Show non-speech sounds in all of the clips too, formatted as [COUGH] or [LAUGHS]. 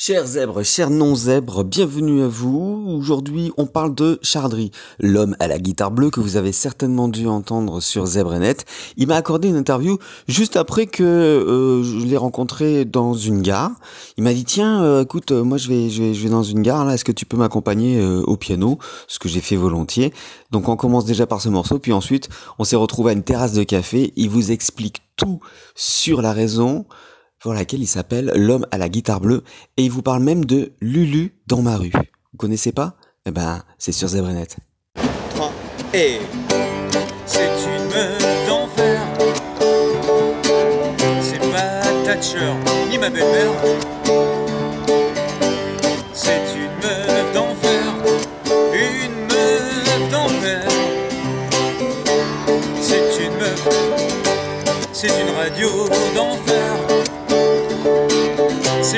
Chers zèbres, chers non-zèbres, bienvenue à vous. Aujourd'hui, on parle de Chardry, l'homme à la guitare bleue que vous avez certainement dû entendre sur Zèbrenet. Il m'a accordé une interview juste après que euh, je l'ai rencontré dans une gare. Il m'a dit tiens, euh, écoute, euh, moi je vais, je vais, je vais dans une gare là. Est-ce que tu peux m'accompagner au piano? Ce que j'ai fait volontiers. Donc on commence déjà par ce morceau, puis ensuite on s'est retrouvé à une terrasse de café. Il vous explique tout sur la raison pour laquelle il s'appelle L'homme à la guitare bleue et il vous parle même de Lulu dans ma rue. Vous connaissez pas? Eh ben, c'est sur Zebrenet. 3 et. C'est pas Thatcher ni ma belle-mère.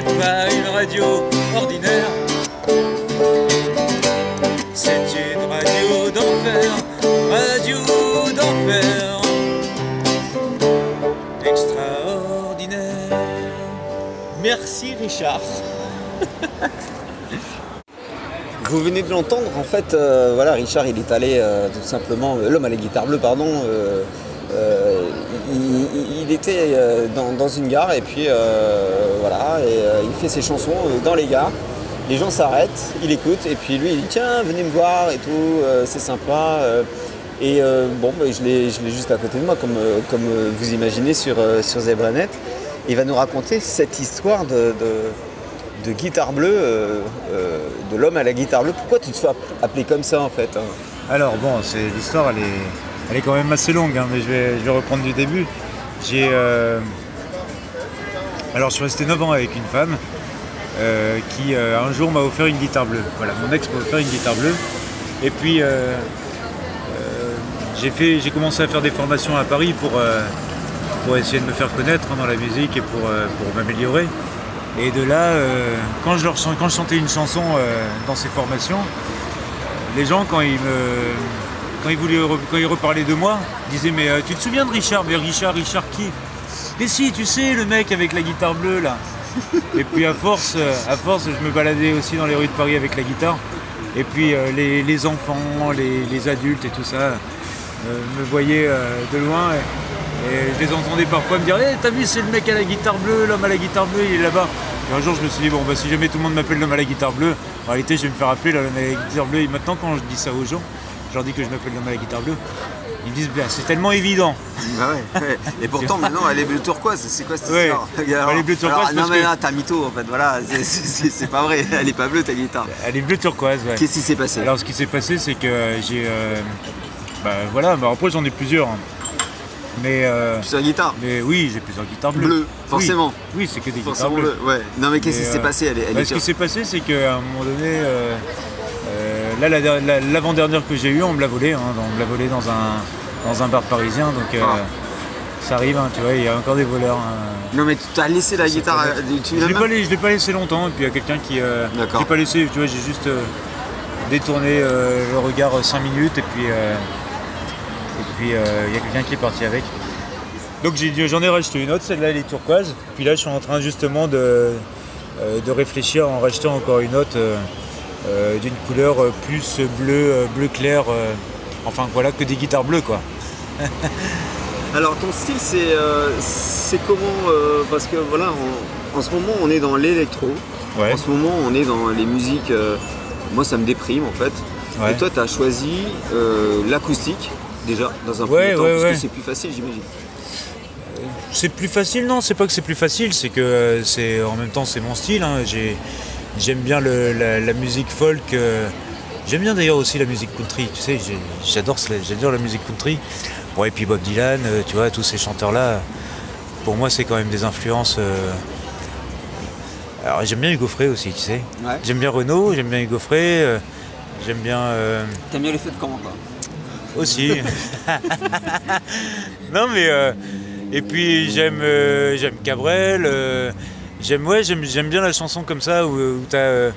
C'est pas une radio ordinaire. C'est une radio d'enfer, radio d'enfer, extraordinaire. Merci Richard. [LAUGHS] Vous venez de l'entendre, en fait, euh, voilà, Richard, il est allé euh, tout simplement, euh, l'homme à la guitare bleue, pardon, euh, il, était euh, dans, une gare et puis euh, voilà, il fait ses chansons dans les gares. Les gens s'arrêtent, il écoute et puis lui il dit tiens venez me voir et tout, c'est sympa. et bon, bah, je l'ai juste à côté de moi comme, comme vous imaginez sur, sur Zebranet. Il va nous raconter cette histoire de, de, guitare bleue, de l'homme à la guitare bleue. Pourquoi tu te fais app- appeler comme ça en fait hein? Alors bon, l'histoire, elle est, elle est quand même assez longue, hein, mais je vais, reprendre du début. J'ai, euh, alors je suis resté 9 ans avec une femme euh, qui euh, un jour m'a offert une guitare bleue. Voilà, mon ex m'a offert une guitare bleue. Et puis j'ai j'ai commencé à faire des formations à Paris pour, pour essayer de me faire connaître dans la musique et pour, pour m'améliorer. Et de là, quand, je leur, quand je chantais une chanson dans ces formations, les gens, quand ils me. Quand ils, voulaient, re- quand ils reparlaient de moi, disaient Mais euh, tu te souviens de Richard? Mais Richard, Richard qui? Mais si, tu sais, le mec avec la guitare bleue là. Et puis à force, euh, à force, je me baladais aussi dans les rues de Paris avec la guitare. Et puis euh, les, les enfants, les, les adultes et tout ça me voyaient de loin. Et, et je les entendais parfois me dire Eh, T'as vu, c'est le mec à la guitare bleue, l'homme à la guitare bleue, il est là-bas. Et un jour, je me suis dit Bon, bah, si jamais tout le monde m'appelle l'homme à la guitare bleue, en réalité, je vais me faire appeler l'homme à la guitare bleue. Et maintenant, quand je dis ça aux gens, je leur dis que je m'appelle à la guitare bleue. Ils me disent Bien, c'est tellement évident. Bah ouais, [LAUGHS] ouais. Et pourtant [LAUGHS] maintenant elle est bleue turquoise, c'est quoi cette Ouais. histoire Elle est bleue turquoise Alors, Non mais que- là t'as mytho en fait, voilà, c'est- pas vrai, [LAUGHS] elle est pas bleue ta guitare. Elle est bleu turquoise, ouais. Qu'est-ce qui s'est passé? Alors ce qui s'est passé c'est que euh, j'ai... euh, bah voilà, bah, après j'en ai plusieurs. hein. Mais, euh, Sur la guitare mais oui, j'ai plusieurs guitares bleues. Bleue, forcément. Oui, oui, c'est que des guitares bleues. bleu, ouais. Non mais qu'est-ce qui s'est euh, passé? Elle est, elle Bah, est ce qui s'est passé c'est qu'à un moment donné, là la der- la- l'avant-dernière que j'ai eue, on me l'a volée. hein, on me l'a volée dans un, dans un bar parisien. Donc euh, Ah. ça arrive, hein, tu vois, il y a encore des voleurs. hein. Non mais tu t'as laissé la guitare, tu Je l'as l'ai pas, laissé longtemps et puis il y a quelqu'un qui. Euh, j'ai pas laissé, tu vois, j'ai juste euh, détourné euh, le regard 5 minutes et puis et puis il y a quelqu'un qui est parti avec. Donc j'en ai racheté une autre, celle-là elle est turquoise. Puis là je suis en train justement de, de réfléchir en racheter encore une autre d'une couleur euh, plus bleu, euh, bleu clair. euh, enfin voilà que des guitares bleues quoi. [LAUGHS] Alors ton style c'est euh, comment euh, Parce que voilà, en, en ce moment on est dans l'électro, Ouais. en ce moment on est dans les musiques, euh, moi ça me déprime en fait. Ouais. Et toi tu as choisi euh, l'acoustique déjà dans un Ouais, premier temps, parce que c'est plus facile j'imagine. C'est plus facile, non, c'est pas que c'est plus facile, c'est que euh, c'est en même temps c'est mon style. hein. J'ai- J'aime bien le- la, la musique folk. euh, J'aime bien d'ailleurs aussi la musique country. Tu sais, j'adore la musique country. Bon, et puis Bob Dylan, euh, tu vois, tous ces chanteurs-là, pour moi c'est quand même des influences. euh, Alors j'aime bien Hugo Frey aussi, tu sais. Ouais. J'aime bien Renaud, j'aime bien Hugo Frey, euh, j'aime bien. euh, T'aimes bien les feux de camp quoi aussi. [LAUGHS] non mais euh, et puis j'aime j'aime Cabrel. J'aime ouais j'aime bien la chanson comme ça où, où t'as euh,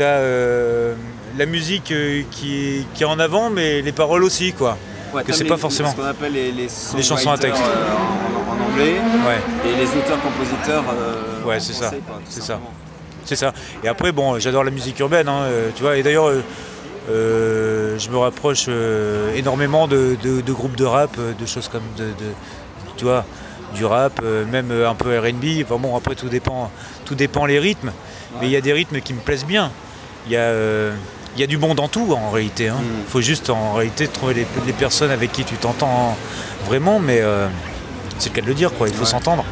euh, la musique euh, qui, qui est en avant mais les paroles aussi quoi. Ouais, Que c'est pas forcément. Ce qu'on appelle les, les, Les chansons à texte. en, en anglais Ouais et les auteurs-compositeurs. Ouais, c'est ça, c'est ça. C'est ça. Et après, bon, j'adore la musique urbaine, hein, tu vois. Et d'ailleurs, je me rapproche énormément de, de- de groupes de rap, de choses comme de, de- tu vois, du rap, euh, même euh, un peu R&B. Enfin bon, après tout dépend, tout dépend les rythmes. Mais il y a des rythmes qui me plaisent bien. Il y a, euh, il y a du bon dans tout en réalité. Il Mm. faut juste en réalité trouver les, les personnes avec qui tu t'entends vraiment, mais c'est le cas de le dire, quoi. Il faut s'entendre. Ouais,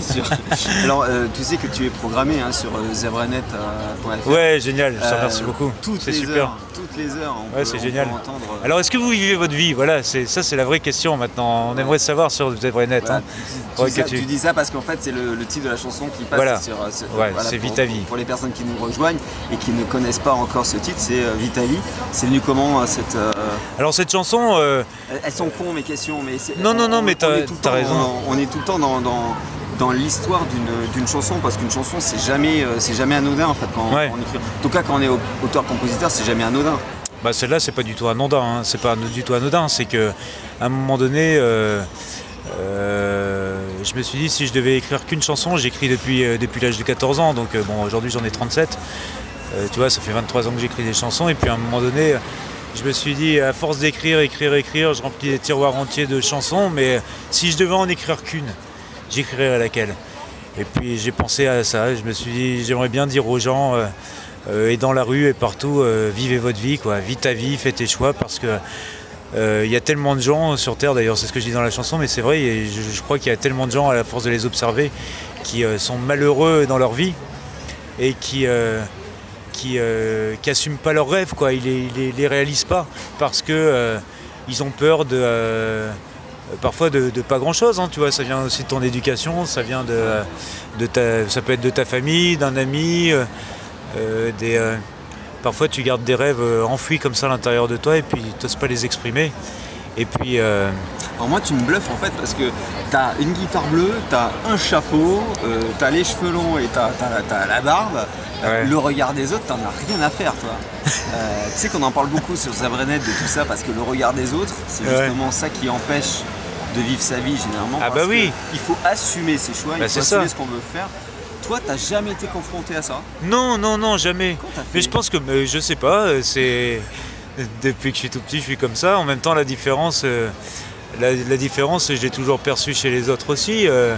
c'est sûr. [LAUGHS] Alors, euh, tu sais que tu es programmé hein, sur euh, zebranet.fr. Ouais, génial, je te Euh, remercie beaucoup. Toutes C'est les super. heures. Toutes les heures. on Ouais, c'est peut génial. entendre, euh, Alors, est-ce que vous vivez votre vie? Voilà, c'est ça, c'est la vraie question maintenant. On aimerait savoir sur ZebreNet. voilà, hein. tu, dis ça, que tu- tu dis ça parce qu'en fait, c'est le, le titre de la chanson qui passe Voilà. sur. euh, ce- Ouais, c'est pour- Vita Vie. Pour les personnes qui nous rejoignent et qui ne connaissent pas encore ce titre, c'est euh, Vita Vie. C'est venu comment euh, cette. euh, Alors cette chanson, euh, Elles sont cons mes questions, mais c'est. Non, non, non, on- mais t'as- raison. on est tout le temps dans, dans, dans l'histoire d'une- chanson, parce qu'une chanson, c'est jamais, euh, c'est jamais anodin en fait. Quand, Ouais. on écrit. En tout cas, quand on est au- auteur-compositeur, c'est jamais anodin. bah celle-là, c'est pas du tout anodin. hein. C'est pas du tout anodin. C'est que à un moment donné, euh, euh, je me suis dit si je devais écrire qu'une chanson, j'écris depuis euh, depuis l'âge de 14 ans. Donc bon, aujourd'hui j'en ai 37. Euh, tu vois, ça fait 23 ans que j'écris des chansons. Et puis à un moment donné, je me suis dit à force d'écrire, écrire, écrire, je remplis des tiroirs entiers de chansons. Mais si je devais en écrire qu'une, j'écrirais laquelle Et puis j'ai pensé à ça. Je me suis dit j'aimerais bien dire aux gens. euh, euh, et dans la rue et partout, euh, vivez votre vie, quoi. Vis ta vie, fais tes choix, parce que il y a tellement de gens sur Terre, d'ailleurs c'est ce que je dis dans la chanson, mais c'est vrai, je, crois qu'il y a tellement de gens, à la force de les observer, qui sont malheureux dans leur vie et qui, qui, euh, qui assument pas leurs rêves, quoi. Ils ils les- les réalisent pas parce que ils ont peur de parfois de, de pas grand chose, tu vois. Ça vient aussi de ton éducation, ça vient de, de ta, ça peut être de ta famille, d'un ami, euh, euh, des, euh, parfois tu gardes des rêves euh, enfouis comme ça à l'intérieur de toi et puis tu n'oses pas les exprimer. Et puis euh, Alors moi, tu me bluffes en fait, parce que t'as une guitare bleue, t'as un chapeau, euh, t'as les cheveux longs et t'as t'as- t'as la barbe. Ouais. Le regard des autres, t'en as rien à faire, toi. [LAUGHS] Euh, tu sais qu'on en parle beaucoup sur Zabrenet de tout ça, parce que le regard des autres, c'est Ouais. justement ça qui empêche de vivre sa vie généralement. Ah parce bah oui. que Il faut assumer ses choix, Bah il faut c'est assumer ça. ce qu'on veut faire. Toi, t'as jamais été confronté à ça? Non, non, non, jamais. Fait Mais je pense que, euh, je sais pas, euh, c'est depuis que je suis tout petit, je suis comme ça. En même temps, la différence, euh, la, la différence, je l'ai toujours perçue chez les autres aussi. Euh,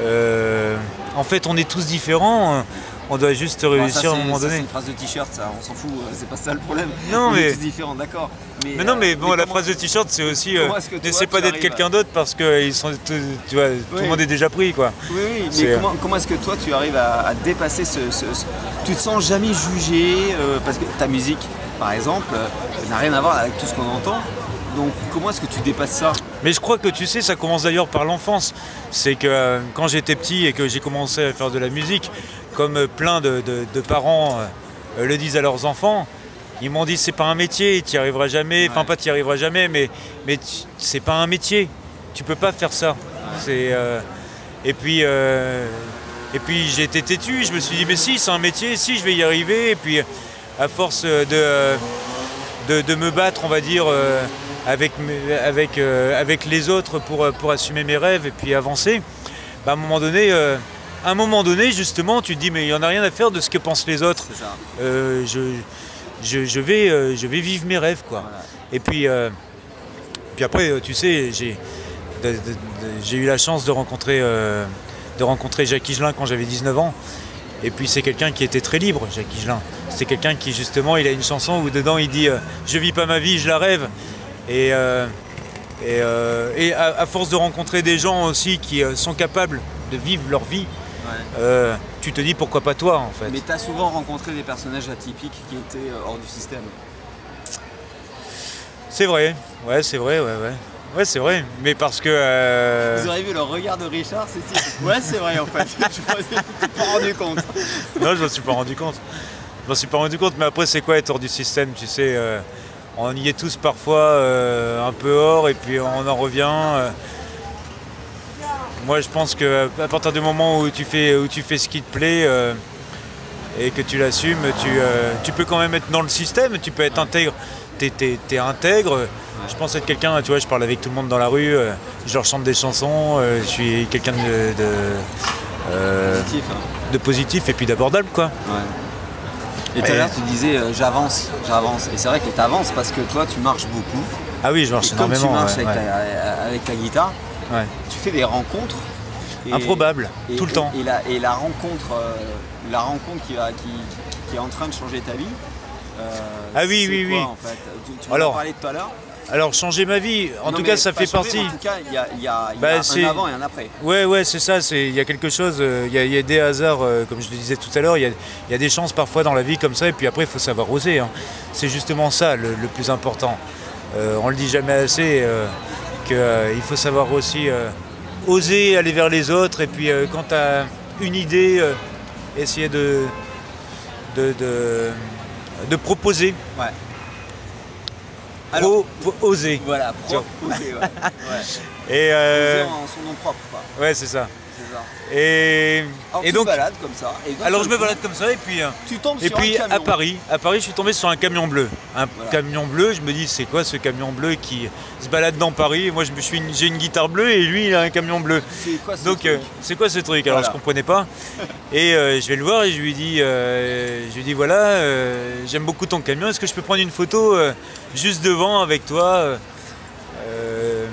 euh, en fait, on est tous différents. On doit juste ça, réussir à un c'est- moment ça, C'est donné. une phrase de t-shirt, ça, on s'en fout, euh, c'est pas ça le problème. Non, on mais- est tous différents, d'accord. Mais non, mais euh, bon, la phrase de t-shirt, c'est aussi euh, comment est-ce que toi, n'essaie pas d'être quelqu'un d'autre parce que ils sont, tous- tu vois, tout le monde est déjà pris, quoi. Oui, oui, C'est, mais comment, comment est-ce que toi tu arrives à, à dépasser ce, ce- ce- Tu te sens jamais jugé euh, parce que ta musique, par exemple, euh, n'a rien à voir avec tout ce qu'on entend. Donc comment est-ce que tu dépasses ça Mais je crois que tu sais, ça commence d'ailleurs par l'enfance. C'est que euh, quand j'étais petit et que j'ai commencé à faire de la musique, comme euh, plein de, de- de parents euh, le disent à leurs enfants, ils m'ont dit c'est pas un métier, tu n'y arriveras jamais. Enfin pas tu n'y arriveras jamais, mais, c'est pas un métier. Tu peux pas faire ça. C'est euh, et puis euh, et puis j'ai été têtu. Je me suis dit mais si c'est un métier, si je vais y arriver. Et puis à force de de, de me battre, on va dire, euh, avec, avec, euh, avec les autres pour, euh, pour assumer mes rêves et puis avancer, bah, à un moment donné, euh, à un moment donné, justement, tu te dis mais il n'y en a rien à faire de ce que pensent les autres. Ça. Euh, je, je, je vais, je vais vivre mes rêves, quoi. Voilà. Et puis, puis après, tu sais, j'ai eu la chance de rencontrer, de rencontrer Jacques Higelin quand j'avais 19 ans. Et puis c'est quelqu'un qui était très libre, Jacques Higelin. C'est quelqu'un qui justement, il a une chanson où dedans il dit euh, Je vis pas ma vie, je la rêve ». Et, euh, et, euh, et à, à force de rencontrer des gens aussi qui euh, sont capables de vivre leur vie, Ouais. tu te dis pourquoi pas toi en fait. Mais tu as souvent rencontré des personnages atypiques qui étaient hors du système. C'est vrai, ouais, c'est vrai, ouais, ouais. Ouais, c'est vrai, mais parce que. euh, Vous aurez vu le regard de Richard, c'est Ouais, c'est vrai en fait. [LAUGHS] Je m'en suis pas rendu compte. Non, je m'en suis pas rendu compte. Je m'en suis pas rendu compte, mais après, c'est quoi être hors du système Tu sais, euh, on y est tous parfois euh, un peu hors et puis on en revient. euh. Moi, je pense que à partir du moment où tu fais, où tu fais ce qui te plaît euh, et que tu l'assumes, tu, tu peux quand même être dans le système, tu peux être intègre. T'es, t'es intègre. Je pense être quelqu'un, tu vois, je parle avec tout le monde dans la rue, je leur chante des chansons, je suis quelqu'un de. de, Positif, hein. de positif et puis d'abordable quoi. Ouais. Et tout à l'heure, tu disais euh, j'avance, j'avance. Et c'est vrai que tu avances parce que toi, tu marches beaucoup. Ah oui, je marche Et comme tu énormément. marches ouais, avec, ouais. Ta, avec ta guitare, Ouais. tu fais des rencontres. et- Improbable, et- tout le temps. Et la, et la rencontre, euh, la rencontre qui, va, qui, qui est en train de changer ta vie. euh, Ah oui, oui, quoi, oui. En fait? Tu, tu Alors, parlé tout à l'heure. Alors changer ma vie, en Non, tout cas ça fait changer, partie. En tout cas, il y a, il y a- il y Bah, a un avant et un après. Ouais, ouais, c'est ça. c'est- Il y a quelque chose. euh, Il y, a- il y a des hasards, euh, comme je le disais tout à l'heure. Il y a, des chances parfois dans la vie comme ça. Et puis après, il faut savoir oser. hein. C'est justement ça le, le plus important. Euh, on le dit jamais assez qu'il faut savoir aussi euh, oser aller vers les autres. Et puis euh, quand tu as une idée, euh, essayer de, de, de, de proposer. Ouais. Pro- pro- oser. Voilà, Tiens. proposer, ouais. [LAUGHS] ouais. Et euh, en son nom propre, quoi. ouais, c'est ça. Et, Alors, et tu donc, te balades comme ça. et d'un alors je me balade comme ça et puis. euh, Tu tombes Et sur puis un à. Paris, à Paris, je suis tombé sur un camion bleu. Un Voilà. camion bleu, je me dis c'est quoi ce camion bleu qui se balade dans Paris? Moi je me suis j'ai une guitare bleue et lui il a un camion bleu. C'est quoi ce Donc truc? euh, c'est quoi ce truc? Alors Voilà. je comprenais pas. [LAUGHS] Et euh, je vais le voir et je lui dis euh, je lui dis voilà, euh, j'aime beaucoup ton camion, est-ce que je peux prendre une photo euh, juste devant avec toi euh, euh,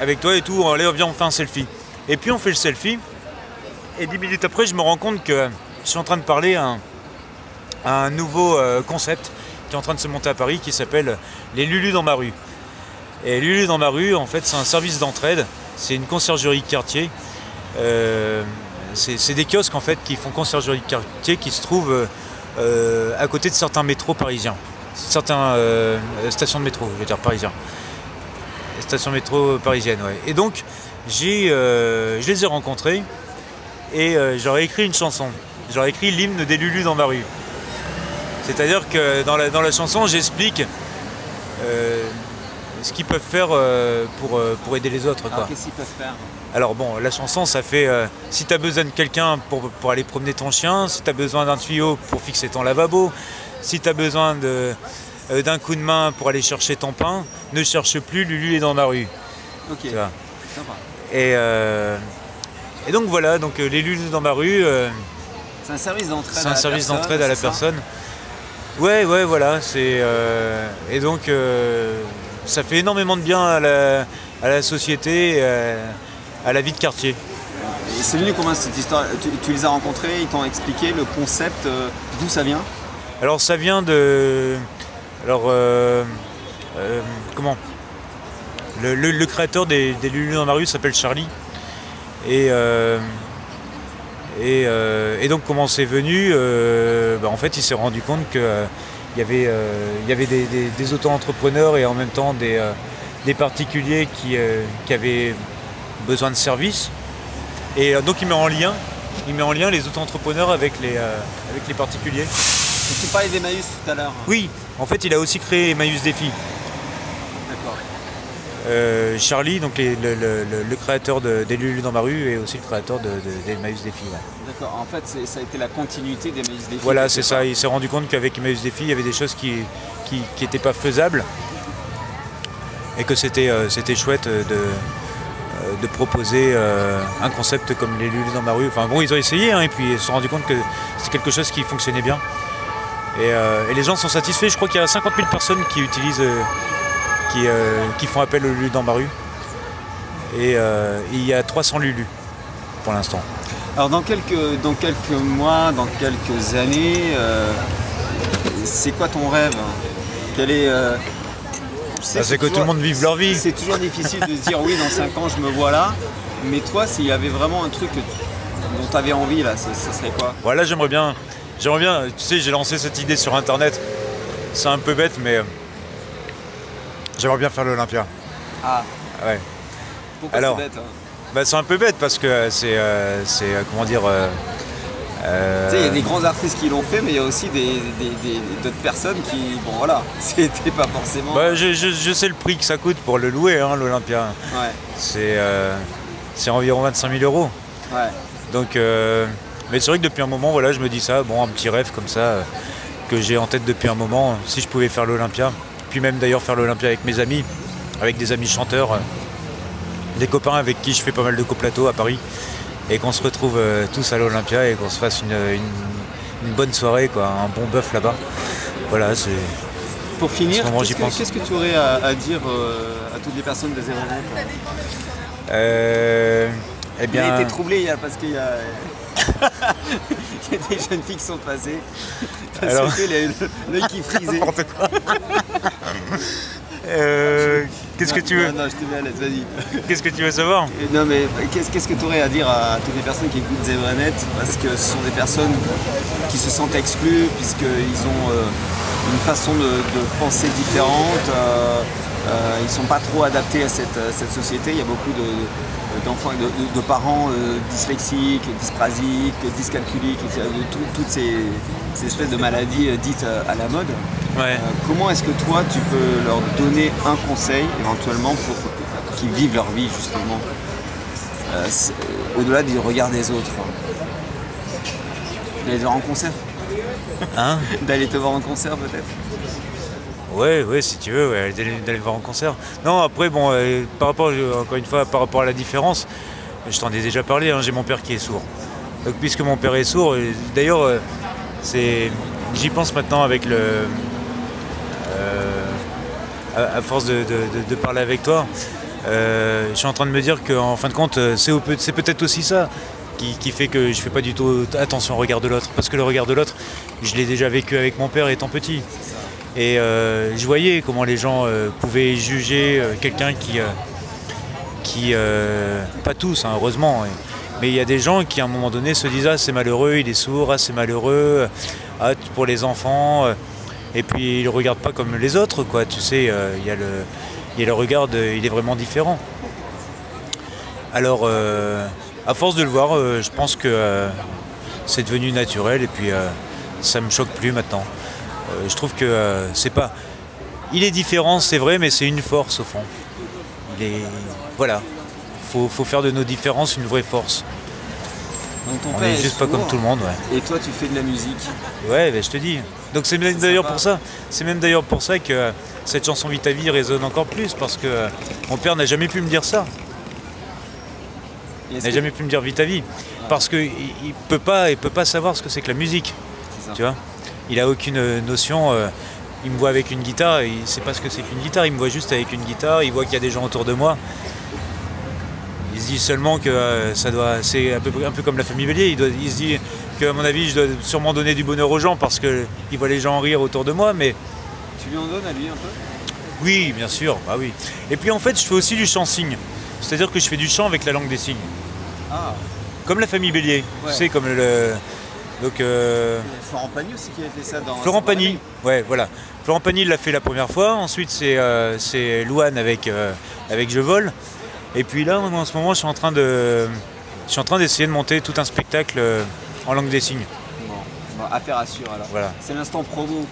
avec toi et tout, allez viens on fait un selfie. Et puis on fait le selfie. Et dix minutes après, je me rends compte que je suis en train de parler à un, un nouveau euh, concept qui est en train de se monter à Paris qui s'appelle les Lulu dans ma rue. Et Lulu dans ma rue, en fait, c'est un service d'entraide. C'est une conciergerie de quartier. Euh, c'est des kiosques en fait qui font conciergerie de quartier qui se trouvent euh, à côté de certains métros parisiens. Certaines stations de métro, je veux dire parisiens. Stations de métro parisiennes, ouais. Et donc, j'ai, euh, je les ai rencontrés et euh, j'aurais écrit une chanson. J'aurais écrit l'hymne des Lulu dans ma rue. C'est-à-dire que dans la, dans la chanson, j'explique euh, ce qu'ils peuvent faire pour, pour aider les autres. Qu'est-ce qu'ils peuvent faire? Alors bon, la chanson, ça fait si tu as besoin de quelqu'un pour, pour aller promener ton chien, si tu as besoin d'un tuyau pour fixer ton lavabo, si tu as besoin de, d'un coup de main pour aller chercher ton pain, ne cherche plus, Lulu est dans ma rue. Ok, Tu vois. sympa. Et, euh, et donc voilà, donc euh, les Lulu dans ma rue, euh, C'est un service d'entraide c'est un la service d'entraide à la personne. Ouais, ouais, voilà. C'est euh, et donc euh, ça fait énormément de bien à la, à la société, euh, à la vie de quartier. Et c'est venu comment cette histoire tu, tu les as rencontrés, ils t'ont expliqué le concept, euh, d'où ça vient? Alors ça vient de, alors euh, euh, comment le, créateur des, des Lulu dans ma rue s'appelle Charlie. Et euh, donc comment c'est venu bah, En fait, il s'est rendu compte que euh, il y avait, des, auto-entrepreneurs et en même temps des, particuliers qui, avaient besoin de services. Et donc il met en lien, il met en lien les auto-entrepreneurs avec les particuliers. Et Tu parlais d'Emmaüs tout à l'heure. Oui, en fait, il a aussi créé Emmaüs Défi. D'accord. Euh, Charlie, donc les- le, le- le- le créateur de, des Lulu dans ma rue, est aussi le créateur de, de- d'Emmaüs Défi. ouais. D'accord. En fait, ça a été la continuité d'Emmaüs Défi. Voilà, quelque c'est ça. Il s'est rendu compte qu'avec Emmaüs Défi, il y avait des choses qui qui n'étaient pas faisables et que c'était euh, chouette de, euh, de proposer euh, un concept comme les Lulu dans ma rue. Enfin bon, ils ont essayé hein, et puis ils se sont rendus compte que c'est quelque chose qui fonctionnait bien. Et, euh, et les gens sont satisfaits. Je crois qu'il y a 50 000 personnes qui utilisent, euh, qui, euh, qui font appel aux Lulu dans ma rue. Et il y a 300 Lulu pour l'instant. Alors dans quelques, dans quelques mois, dans quelques années, c'est quoi ton rêve? Quel est Bah, c'est que toujours- tout le monde vive leur vie. C'est toujours difficile de se dire oui, dans 5 ans je me vois là. Mais toi, s'il y avait vraiment un truc dont tu avais envie là, ça, ça serait quoi? Voilà, j'aimerais bien. J'aimerais bien. Tu sais, j'ai lancé cette idée sur internet. C'est un peu bête, mais euh, j'aimerais bien faire l'Olympia. Ah, Ouais. pourquoi Alors, c'est bête hein Bah, c'est un peu bête parce que c'est, euh, c'est euh, comment dire. euh, euh, Tu sais, il y a des grands artistes qui l'ont fait, mais il y a aussi des, des- des- d'autres personnes qui, bon voilà, [LAUGHS] c'était pas forcément. bah, je, je- je sais le prix que ça coûte pour le louer, hein, l'Olympia. Ouais, C'est, c'est environ 25 000 euros. ouais. Donc, euh, mais c'est vrai que depuis un moment, voilà, je me dis ça, bon, un petit rêve comme ça euh, que j'ai en tête depuis un moment. Si je pouvais faire l'Olympia, puis même d'ailleurs faire l'Olympia avec mes amis, avec des amis chanteurs, euh, des copains avec qui je fais pas mal de coplateaux à Paris, et qu'on se retrouve euh, tous à l'Olympia et qu'on se fasse une, une- une bonne soirée, quoi, un bon bœuf là-bas. Voilà, c'est. Pour finir, qu'est-ce que, pense. qu'est-ce que tu aurais à, à dire euh, à toutes les personnes de Zéronet Euh, eh Il bien. a été troublé hier parce qu'il y a... [LAUGHS] il y a des jeunes filles qui sont passées. Alors- l'œil qui frisait. [LAUGHS] euh, qu'est-ce que tu veux Non, non, je te mets à l'aise, vas-y. Qu'est-ce que tu veux savoir? Et Non mais qu'est-ce qu'est-ce que tu aurais à dire à toutes les personnes qui écoutent Zébranet Parce que ce sont des personnes qui se sentent exclues puisqu'ils ont euh, une façon de, de penser différente. euh, euh, ils ne sont pas trop adaptés à cette, cette société. Il y a beaucoup de- d'enfants et de, de- de parents euh, dyslexiques, dysprasiques, dyscalculiques, de tout- toutes ces, ces espèces de maladies euh, dites euh, à la mode. Ouais. Euh, comment est-ce que toi tu peux leur donner un conseil éventuellement pour qu'ils vivent leur vie justement euh, euh, au-delà du regard des autres D'aller te voir en concert Hein? [LAUGHS] D'aller te voir en concert peut-être Ouais, ouais, si tu veux, ouais, d'aller voir en concert. Non, après, bon, euh, par rapport, euh, encore une fois, par rapport à la différence, je t'en ai déjà parlé, hein, j'ai mon père qui est sourd. Donc, puisque mon père est sourd, euh, d'ailleurs, c'est, j'y pense maintenant avec le. à, force de, parler avec toi, je suis en train de me dire qu'en fin de compte, c'est, peut-être aussi ça qui, fait que je fais pas du tout attention au regard de l'autre. Parce que le regard de l'autre, je l'ai déjà vécu avec mon père étant petit. Et euh, je voyais comment les gens euh, pouvaient juger euh, quelqu'un qui. qui pas tous, hein, heureusement. et- mais il y a des gens qui, à un moment donné, se disent Ah, c'est malheureux, il est sourd, ah, c'est malheureux, ah, pour les enfants. et puis, ils ne regardent pas comme les autres, quoi. Tu sais, il y, a le- y a le regard, il est vraiment différent. Alors, à force de le voir, je pense que c'est devenu naturel et puis ça me choque plus maintenant. Euh, je trouve que euh, c'est pas. Il est différent, c'est vrai, mais c'est une force au fond. Il est. Voilà. Faut, faut faire de nos différences une vraie force. Donc ton On père est est juste pas comme tout le monde, ouais. Et toi tu fais de la musique. Ouais, ben, je te dis. Donc c'est même d'ailleurs pour ça. C'est même d'ailleurs pour ça que cette chanson Vite ta vie résonne encore plus parce que mon père n'a jamais pu me dire ça. Est-ce n'a que- jamais pu me dire vite ta vie. Parce qu'il il peut pas, il peut pas savoir ce que c'est que la musique. Tu vois? Il a aucune notion. euh, il me voit avec une guitare, il sait pas ce que c'est qu'une guitare. Il me voit juste avec une guitare. Il voit qu'il y a des gens autour de moi. Il se dit seulement que euh, ça doit, c'est un peu, un peu comme la famille Bélier. Il, doit- il se dit que, à mon avis, je dois sûrement donner du bonheur aux gens parce que il voit les gens rire autour de moi. Mais Tu lui en donnes à lui un peu? Oui, bien sûr, bah oui. Et puis en fait, je fais aussi du chant signe. C'est-à-dire que je fais du chant avec la langue des signes. Ah, Comme la famille Bélier, Ouais. tu sais, comme le. Donc, euh, Florent Pagny aussi qui avait fait ça dans. Florent. Pagny, ouais, voilà. Florent Pagny l'a fait la première fois. Ensuite, c'est euh, c'est Louane avec, euh, avec Je vole. Et puis là, en ce moment, je suis en train de. Je suis en train d'essayer de monter tout un spectacle euh, en langue des signes. Bon, bon, affaire à suivre alors. Voilà. C'est l'instant promo,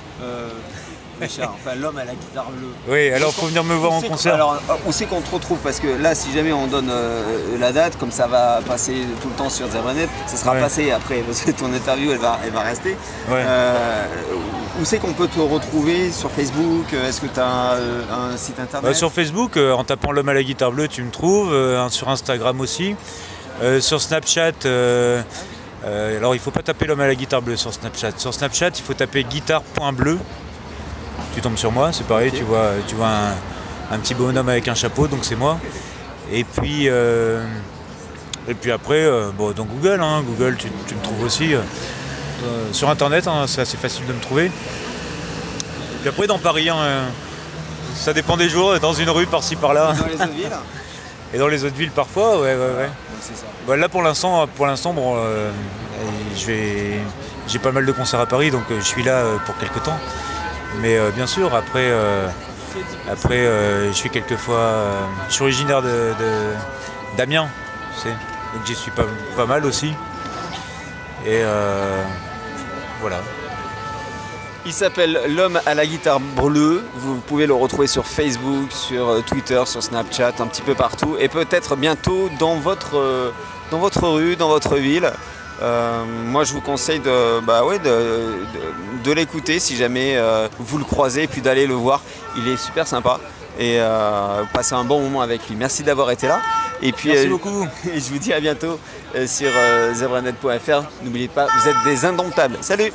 Richard. Enfin, l'homme à la guitare bleue. Oui, alors faut venir me voir en concert. Alors, euh, où c'est qu'on te retrouve? Parce que là, si jamais on donne euh, la date, comme ça va passer tout le temps sur Zermanet, ça sera Ouais. passé après, parce que ton interview, elle va, elle va rester. Ouais. Euh, où c'est qu'on peut te retrouver? Sur Facebook Est-ce que tu as un site internet? Bah, sur Facebook, euh, en tapant l'homme à la guitare bleue, tu me trouves. sur Instagram aussi. Sur Snapchat, alors il faut pas taper l'homme à la guitare bleue sur Snapchat. Sur Snapchat, il faut taper guitare.bleu. Tu tombes sur moi, c'est pareil, tu vois, tu vois un, un petit bonhomme avec un chapeau, donc c'est moi. Et puis, euh, et puis après, euh, bon, dans Google, hein, Google, tu, tu me trouves aussi. euh, sur Internet, hein, c'est assez facile de me trouver. Puis après, dans Paris, hein, ça dépend des jours, dans une rue par-ci par-là. Dans les autres villes [LAUGHS] Et dans les autres villes parfois, ouais, ouais, ouais. Ça. Bah, là pour l'instant, pour l'instant, bon, je vais, j'ai pas mal de concerts à Paris, donc je suis là pour quelques temps. Mais euh, bien sûr, après, euh, après, euh, je suis quelquefois, je suis originaire de, d'Amiens, tu sais, donc j'y suis pas, pas mal aussi. Et voilà. Il s'appelle L'homme à la guitare bleue. Vous pouvez le retrouver sur Facebook, sur Twitter, sur Snapchat, un petit peu partout. Et peut-être bientôt dans votre, dans votre rue, dans votre ville. Euh, moi, je vous conseille de, bah ouais, de, de- de l'écouter si jamais euh, vous le croisez, puis d'aller le voir. Il est super sympa. Et euh, passer un bon moment avec lui. Merci d'avoir été là. Et puis, Merci beaucoup. [LAUGHS] et je vous dis à bientôt sur zebranet.fr. N'oubliez pas, vous êtes des indomptables. Salut